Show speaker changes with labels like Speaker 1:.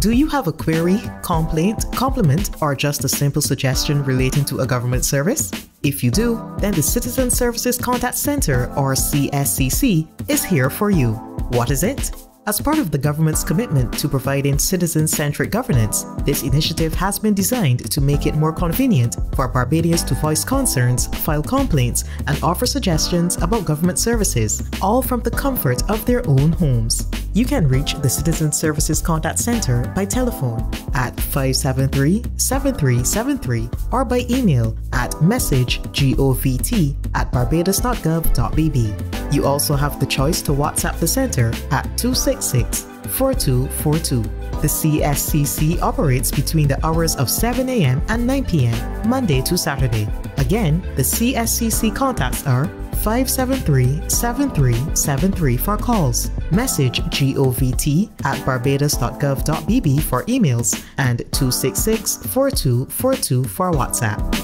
Speaker 1: Do you have a query, complaint, compliment, or just a simple suggestion relating to a government service? If you do, then the Citizen Services Contact Center, or CSCC, is here for you. What is it? As part of the government's commitment to providing citizen centric governance, this initiative has been designed to make it more convenient for Barbadians to voice concerns, file complaints, and offer suggestions about government services, all from the comfort of their own homes. You can reach the Citizen Services Contact Center by telephone at 573-7373 or by email at messagegovt at barbados.gov.bb. You also have the choice to WhatsApp the center at 266 4242. The CSCC operates between the hours of 7 a.m. and 9 p.m., Monday to Saturday. Again, the CSCC contacts are 573-7373 for calls, message govt at barbados.gov.bb for emails, and 266-4242 for WhatsApp.